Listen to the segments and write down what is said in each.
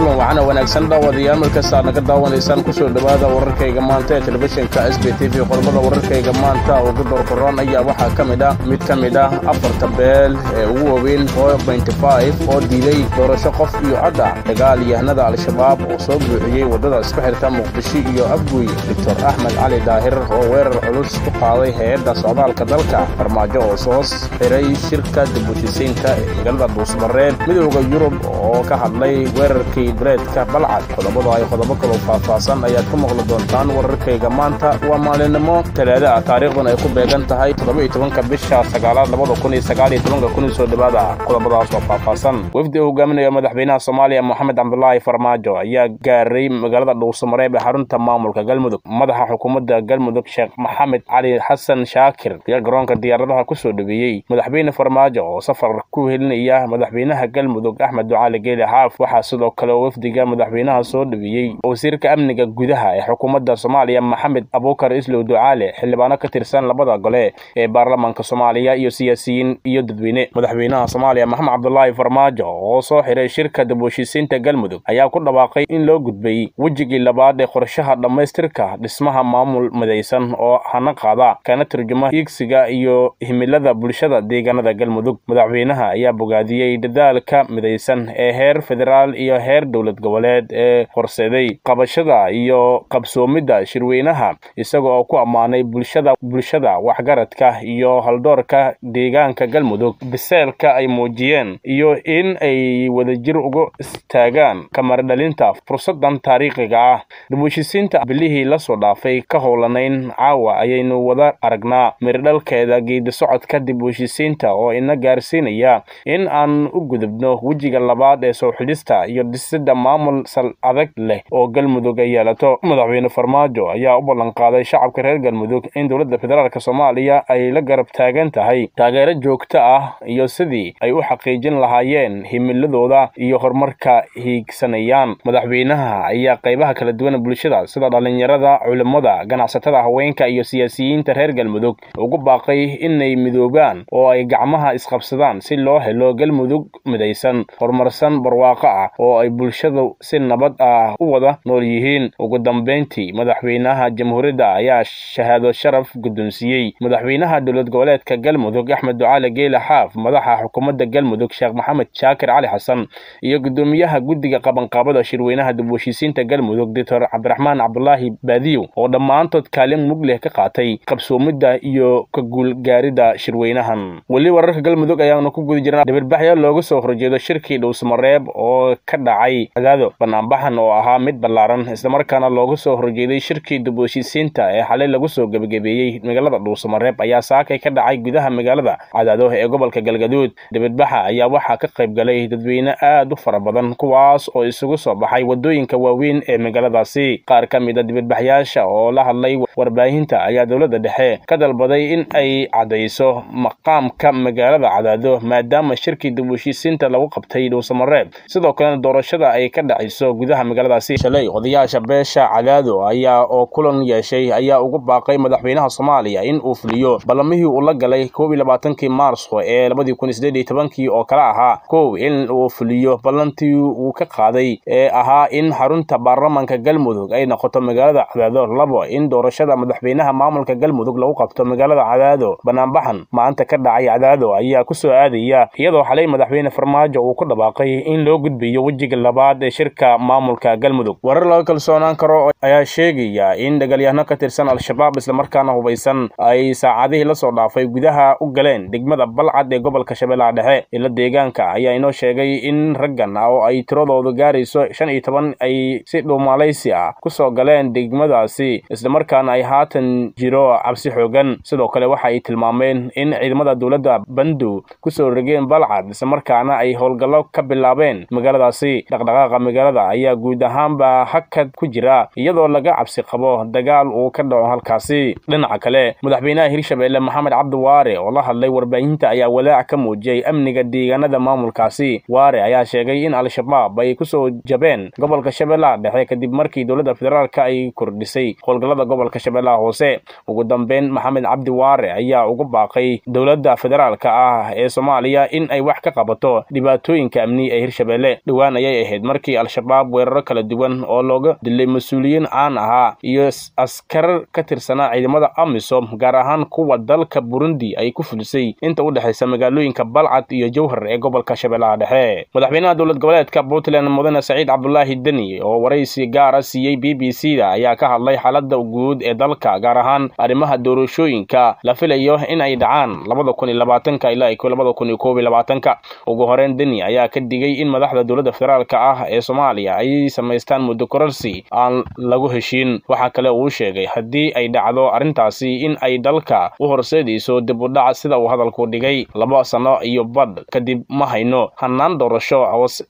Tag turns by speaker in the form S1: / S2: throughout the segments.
S1: kulan wacana wanaagsan dhaawadayaal markasta naga daawanaysaan ku soo dhowaada wararkayga maanta ee telefishinka s b t v qodobada wararkayga maanta ugu doorqoran ayaa waxaa ka mid ah mid ka mid ah afarta beel ee ugu waaweyn oo diiday doorasho qof iyo cod ah dagaal yahanada al-shabaab oo soo buuxiyey waddada isku xirta muqdisho iyo afguy doctor axmed cali daahir oo weerar culus ku qaaday hay'adda socdaalka dalka farmaajo oo soos xiray shirka dibushisaynta ee magaalada dhuusmareed midooda yurub oo ka hadlay weerarkii duleedka balcad qodobada ay qodobo kaloo faahfaahsan ayaad ku maqli doontaan wararkayga maanta. Waa maalinimo talaada ah taariikhdan ay ku beegan tahay toddoba iyo tobanka bisha sagaalaad labada kun iyo sagaal iyo tobanka kun iyo soo dhowaada qodobadaas oo faahfaahsan. Wafdi uu hogaaminaya madaxweynaha soomaaliya moxamed cabdulaahi farmaajo ayaa gaaray magaalada dhuusamareeb ee xarunta maamulka galmudug. Madaxa xukuumadda galmudug sheekh maxamed cali xasan shaakir ayaa garoonka diyaaradaha ku soo dhaweeyey. Madaxweyne farmaajo oo safar ku helinaya madaxweynaha galmudug axmed ducaali geeli xaaf waxaa sidoo kale wafdiga madaxweynaha soo dhaweeyey wasiirka amniga gudaha ee xukuumadda soomaaliya maxamed abuukar islow ducaale xildhibaano ka tirsan labada gole ee baarlamaanka soomaaliya iyo siyaasiyiin iyo dadweyne. Madaxweynaha soomaaliya maxamed cabdulaahi farmaajo oo soo xiray shirka dibushiisiinta galmudug ayaa ku dhawaaqay in loo gudbay wejigii labaad ee qorshaha dhammaystirka dhismaha maamul midaysan oo hana qaada kana turjuma hiigsiga iyo himilada bulshada deegaanada galmudug. Madaxweynaha ayaa bogaadiyey dadaalka midaysan ee heer federaal iyo heer dowlad goboleed ee horseeday qabashada iyo qabsoomidda shirweynaha isaga oo ku ammaanay bulshada bulshada waxgaradka iyo haldoorka deegaanka galmudug. Biseelka ay muujiyeen iyo in ay wadajir uga istaagaan kamaradhalinta fursadan taariikhiga ah. Dibushiisiinta bilihii la soo dhaafay ka howlanayn caawa ayaynu wada aragnaa. Mirdhalkeeda geedi socodka dibushiisiinta oo ina gaarsiinaya in aan u gudubno wejiga labaad ee soo xidhista iyo dhisidda maamul sal adag leh oo galmudug ay yeelato madaxweyne farmaajo ayaa u ballanqaaday shacabka reer galmudug in dowladda federaalk soomaaliya ay la garab taagan tahay. Taageero joogto ah iyo sidii ay u xaqiijin lahaayeen himiladooda iyo horumarka hiigsanayaan. Madaxweynaha ayaa qaybaha kala duwan bulshada sida dhallinyarada culimmada ganacsatada haweenka iyo siyaasiyiinta reer galmudug ugu baaqay inay midoobaan oo ay gacmaha isqabsadaan si loo helo galmudug midaysan horumarsan barwaaqo ah oo ay bulshadu si nabad ah u wada nool yihiin. Ugu dambayntii madaxweynaha jamhuuriyadda ayaa shahaado sharaf guddoonsiiyey. Madaxweynaha dowlad goboleedka galmudug axmed ducaali geyle xaaf madaxa xukuumadda galmudug sheekh maxamed shaakir cali xasan iyo guddoomiyaha guddiga qabanqaabada shirweynaha dibushiisiinta galmudug doctor cabdiraxmaan cabdulaahi baadiyow oo dhammaantood kaalin mug leh ka qaatay qabsoomidda iyo ka guulgaaridda shirweynahan. Weli wararka galmudug ayaanu ku guda jirnaa. Dhibirbaxyo looga soo horjeedo shirkii dhuusmareeb oo ka dhacay cadaado banaanbaxan oo ahaa mid ballaaran islamarkaana looga soo horjeeday shirkii dibushiisiinta ee xalay lagu soo gebagabeeyey magaalada dhuusamareeb ayaa saakay ka dhacay gudaha magaalada cadaado ee gobolka galgaduud. Dhibirbaxa ayaa waxaa ka qayb galay dadweyne aad u fara badan kuwaas oo isugu soo baxay waddooyinka waaweyn ee magaaladaasi. Qaar ka mid a dibadbaxyaasha oo la hadlay warbaahinta ayaa dowladda dhexe ka dalbaday in ay caddayso maqaamka magaalada cadaado maadaama shirkii dibushiisiinta lagu qabtay dhuusamareeb sidoo kalena doorashada ay ka dhacayso gudaha magaaladaasi. Shalay odayaasha beesha cadaado ayaa oo kulan yeeshay ayaa ugu baaqay madaxweynaha soomaaliya in uu fuliyo ballamihii uu la galay koob iyo labaatankii maarso ee labadii kun iyo siddeed iyo tobankii oo kale ahaa. Kow in uu fuliyo ballantii uu ka qaaday ee ahaa in xarunta baarlamaanka galmudug ay noqoto magaalada cadaado labo in doorashada madaxweynaha maamulka galmudug lagu qabto magaalada cadaado banaanbaxan maanta ka dhacay cadaado ayaa ku soo aadaya iyadoo xalay madaxweyne farmaajo uu ku dhawaaqay in loo gudbiyo wejiga labaad ee shirka maamulka galmudug. Warar laga kalsoonaan karo ayaa sheegaya in dagaalyahanno ka tirsan al-shabaab islamarkaana hubaysan ay saacadihii la soo dhaafay gudaha u galeen degmada balcad ee gobolka shabeellaha dhexe. Ila deegaanka ayaa inoo sheegay in raggan oo ay tiradoodu gaarayso shan iyo toban ay si dhuumalaysi ah ku soo galeen degmadaasi islamarkaana ay haatan jiro cabsi xoogan. Sidoo kale waxa ay tilmaameen in ciidamada dowladda bandu ku soo regeen balcad islamarkaana ay howlgallo ka bilaabeen magaaladaasi dhaqdhaqaaqa magaalada ayaa guud ahaanba hakad ku jira iyadoo laga cabsi qabo dagaal uu ka dhaco halkaasi. Dhinaca kale madaxweynaha hirshabeelle maxamed cabdi waare oo la hadlay warbaahinta ayaa walaac ka muujiyey amniga deegaanada maamulkaasi. Waare ayaa sheegay in al-shabaab ay ku soo jabeen gobolka shabeellaha dhexe kadib markii dowladda federaalka ay kordhisay howlgallada gobolka shabeellaha hoose. Ugu dambeyn maxamed cabdi waare ayaa ugu baaqay dowladda federaalka ah ee soomaaliya in ay wax ka qabato dhibaatooyinka amni ee hirshabeelle. Dhowaan ayay ahayd. Markii al-shabaab weeraro kala duwan oo looga dilay mas'uuliyiin caan ahaa iyo askar ka tirsanaa ciidamada amisom gaar ahaan kuwa dalka burundi ay ku fulisay inta u dhexaysa magaalooyinka balcad iyo jowhar ee gobolka shabeellaha dhexe. Madaxweynaha dowlad goboleedka puntland mudane saciid cabdulaahi deni oo waraysi gaara siiyey b b c da ayaa ka hadlay xaaladda guud ee dalka gaar ahaan arrimaha doorashooyinka. La filayo in ay dhacaan labada kun iyo labaatanka ilaa labada kun iyo koob iyo labaatanka. Ugu horeyn deni ayaa ka digay in madaxda dowladda federaalka ah ee soomaaliya ay samaystaan muddo kororsi aan lagu heshiin. Waxaa kale uu sheegay haddii ay dhacdo arrintaasi in ay dalka u horseedayso dib u dhac sida uu hadalku dhigay laba sano iyo badh kadib ma hayno. Hannaan doorasho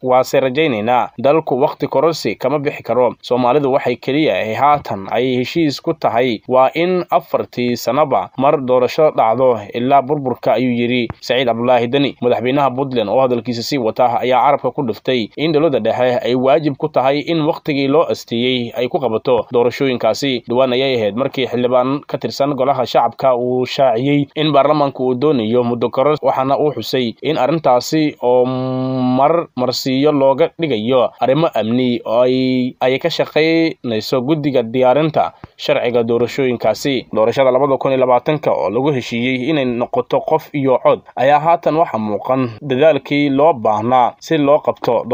S1: waase rajaynaynaa dalku wakhti kororsi kama bixi karo. Soomaalidu waxay keliya haatan ay heshiis ku tahay waa in afartii sanaba mar doorasho dhacdo ilaa burburka ayuu yidhi. Saciid cabdulaahi deni madaxweynaha puntland oo hadalkiisa sii wata ayaa carabka ku dhiftay in dowladda dhexe ay waajib ku tahay in wakhtigii loo asteeyey ay ku qabato doorashooyinkaasi. Dhowaan ayay ahayd markii xildhibaan ka tirsan golaha shacabka uu shaaciyey in baarlamaanka uu doonayo muddo koror waxaana uu xusay in arrintaasi oo mar marsiiyo looga dhigayo arrimo amni oo ay ka shaqaynayso guddiga diyaarinta sharciga doorashooyinkaasi. Doorashada labada kun iyo labaatanka oo lagu heshiiyey inay noqoto qof iyo cod ayaa haatan waxa muuqan. Dadaalkii loo baahnaa si loo qabto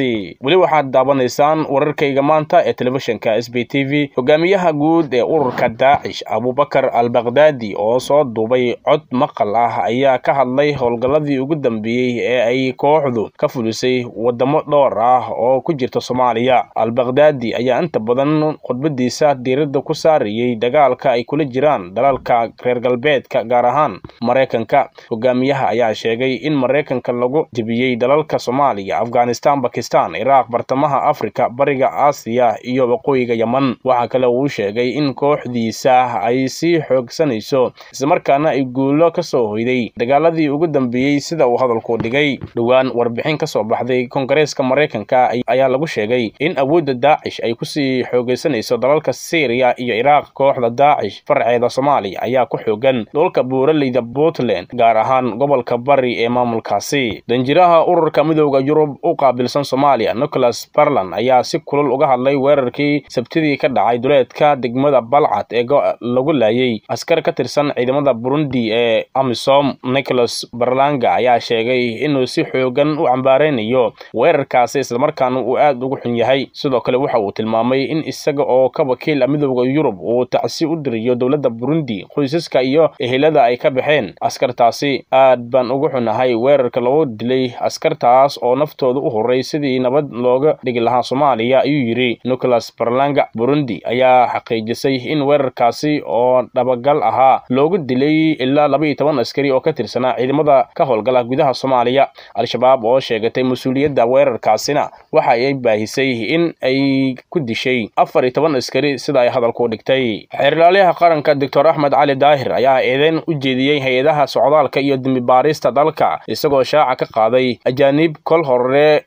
S1: doorashadaasi weli waxaad daawanaysaan wararkayga maanta ee telefishinka s b t v hogaamiyaha guud ee ururka daacish abubakar al bakhdadi oo soo duubay cod maqal ah ayaa ka hadlay howlgalladii ugu dambeeyey ee ay kooxdu ka fulisay wadamo dhowr ah oo ku jirta soomaaliya. Al bakhdadi ayaa inta badan khudbadiisa diiradda ku saarayey dagaalka ay kula jiraan dalalka reer galbeedka gaar ahaan maraykanka hogaamiyaha ayaa sheegay in maraykanka lagu jebiyey dalalka soomaaliya afghanistan bakistan iraaq bartamaha afrika bariga aasiya iyo waqooyiga yeman waxaa kale uu sheegay in kooxdiisa ay sii xoogsanayso islamarkaana ay guulo ka soo hoyday. Dagaaladii ugu dambeeyey sida uu hadalku dhigay dhowaan warbixin ka soo baxday kongareeska maraykanka ayaa lagu sheegay in awoodda daacish ay ku sii xoogaysanayso dalalka syriya iyo iraaq kooxda daacish farceeda soomaaliya ayaa ku xoogan dhulka buuraleyda puntland gaar ahaan gobolka bari ee maamulkaasi. Danjiraha ururka midooda yurub u qaabilsan soomaaliya nicholas barland ayaa si kulul uga hadlay weerarkii sabtidii ka dhacay duleedka degmada balcad ee lagu laayay. Askar ka tirsan ciidamada burundi ee amisom nicholas barlanga ayaa sheegay inuu si xoogan u cambaaraynayo weerarkaasi islamarkaana uu aad ugu xun yahay. Sidoo kale waxa uu tilmaamay in isaga oo ka wakiila midooda yurub uu tacsi u diriyo dowladda burundi qoysaska iyo ehelada ay ka baxeen. Askartaasi aad baan ugu xunahay weerarka lagu dilay askartaas oo naftooda u horay sidii nabad looga dhigi lahaa soomaaliya ayuu yidhi. Nicholas barlanga burundi ayaa xaqiijisay in weerarkaasi oo dhabagal ahaa loogu dilay ilaa laba iyo toban askari oo ka tirsanaa ciidamada ka howlgala gudaha soomaaliya. Al-shabaab oo sheegatay mas'uuliyadda weerarkaasina waxa ay baahisay in ay ku dishay afar iyo toban askari sida ay hadalku dhigtay. Xeerlaaliyaha qaranka doctor axmed cali daahir ayaa eedeyn u jeediyey hay'adaha socdaalka iyo dembibaarista dalka isagoo shaaca ka qaaday ajaanib kol hore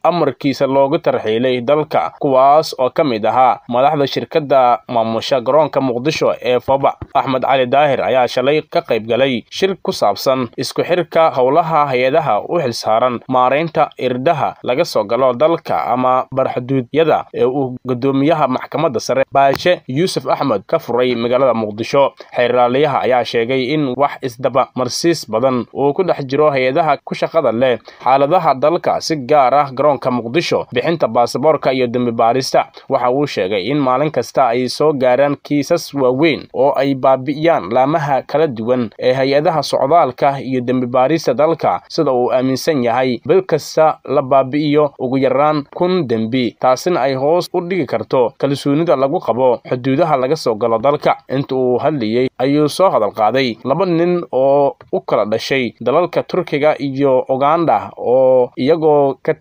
S1: amarkiisa loogu tarxiilay dalka kuwaas oo ka mid ahaa madaxda shirkadda maamusha garoonka muqdisho ee foba axmed cali daahir ayaa shalay ka qayb galay shir ku saabsan isku xirka howlaha hay'adaha u xilsaaran maaraynta irdaha laga soo galo dalka ama barxaduudyada ee uu gudoomiyaha maxkamadda sare. Baashe yuusuf axmed ka furay magaalada muqdisho xeerlaaliyaha ayaa sheegay in wax isdaba marsiis badan uu ku dhex jiro hay'adaha ku shaqada leh xaaladaha dalka si gaar ah garoonka muqdisho bixinta baasaboorka iyo dembi baarista. Waxa uu sheegay in maalin kasta ay soo gaaraan kiisas waaweyn oo ay baabi'iyaan laamaha kala duwan ee hay'adaha socdaalka iyo dembi baarista dalka sida uu aaminsan yahay bil kasta la baabi'iyo ugu yaraan kun dembi taasina ay hoos u dhigi karto kalsoonida lagu qabo xuduudaha laga soo galo dalka. Inta uu hadlayey ayuu soo hadal qaaday laba nin oo u kala dhashay dalalka turkiga iyo uganda oo iyagoo ka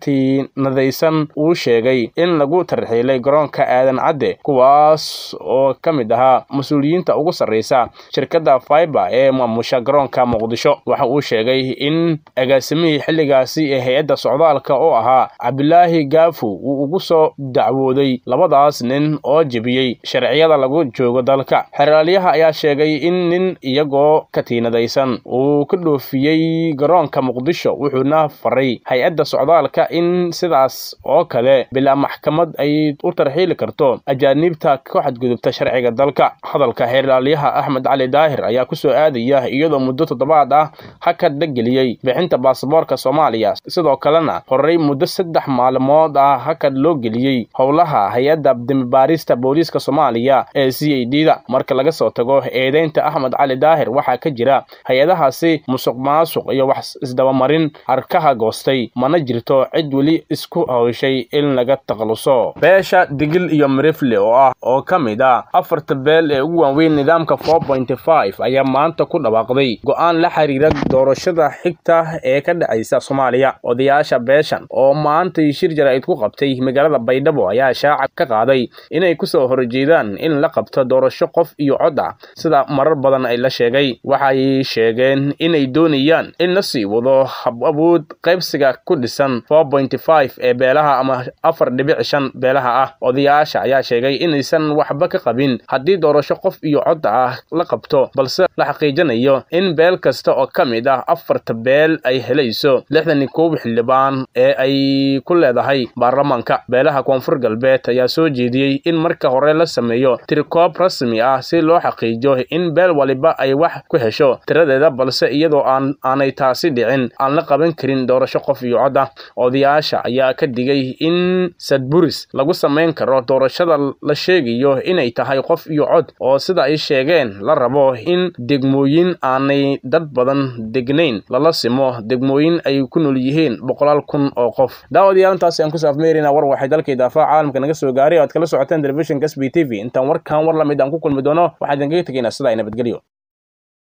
S1: tiinadaysan uu sheegay in lagu tarxiilay garoonka aadan cadde kuwaas oo ka mid ahaa mas'uuliyiinta ugu sarraysa shirkadda faiber ee maamusha garoonka muqdisho. Waxa uu sheegay in agaasimihii xilligaasi ee hay'adda socdaalka oo ahaa cabdilaahi gaafu uu ugu soo dacwooday labadaas nin oo jebiyey sharciyada lagu joogo dalka. Xeraalyaha ayaa sheegay in nin iyagoo ka tiinadaysan uu ka dhoofiyey garoonka muqdisho wuxuuna faray hay'adda socdaalka in sidaas sidaas oo kale bilaa maxkamad ay u tarxiili karto. Ajaaniibta ka xadgudubta sharciga dalka. Hadalka xeerlaaliyaha axmed cali daahir ayaa ku soo aadaya iyadoo muddo toddobaad ah hakad la geliyey bixinta baasaboorka soomaaliya. Sidoo kalena horey muddo saddex maalmood ah hakad loo geliyey howlaha hay'adda demibaarista booliiska soomaaliya ee c a d da marka laga soo tago eedeynta axmed cali daahir waxaa ka jira hay'adahaasi musuq maasuq iyo wax isdabamarin arkaha goostay mana jirto cid weli isku howshay in laga takhaluso beesha digil iyo mirifle oo ah oo ka mid ah afarta beel ee ugu waaweyn nidaamka ayaa maanta ku dhawaaqday go'aan la xiriira doorashada xigta ee ka dhacaysa soomaaliya. Odayaasha beeshan oo maantay shir jaraa'id ku qabtay magaalada baydhabo ayaa shaaca ka qaaday inay ku soo horjeedaan in la qabto doorasho qof iyo cod ah sida marar badan ay la sheegay. Waxay sheegeen inay doonayaan in la sii wado hab awood qaybsiga ku dhisan ee beelaha ama afar dhibic shan beelaha ah. Odayaasha ayaa sheegay inaysan waxba ka qabin haddii doorasho qof iyo cod ah la qabto balse la xaqiijinayo in beel kasta oo ka mid ah afarta beel ay helayso lixdan iyo koob xildhibaan ee ay ku leedahay baarlamaanka beelaha koonfur galbeed ayaa soo jeediyey in marka hore la sameeyo tirikoob rasmi ah si loo xaqiijo in beel waliba ay wax ku hesho tiradeeda balse iyadoo aan aanay taasi dhicin aan la qaban karin doorasho qof iyo cod ah. Odayaasha ayaa ka digay in sadburis lagu samayn karo doorashada la sheegayo inay tahay qof iyo cod oo sida ay sheegeen la rabo in degmooyin aanay dad badan degnayn lala simo degmooyin ay ku nool yihiin boqolaal kun oo qof. Daawadayaal intaasi aan ku saafmeerina war waxay dalka idaafaha caalamka naga soo gaaray o aad kala socoteen telefishinka s b t v. Intaan warkan war la mid aan ku kulmi doono waxaa idinkaga tegaynaa sidaa nabadgelyo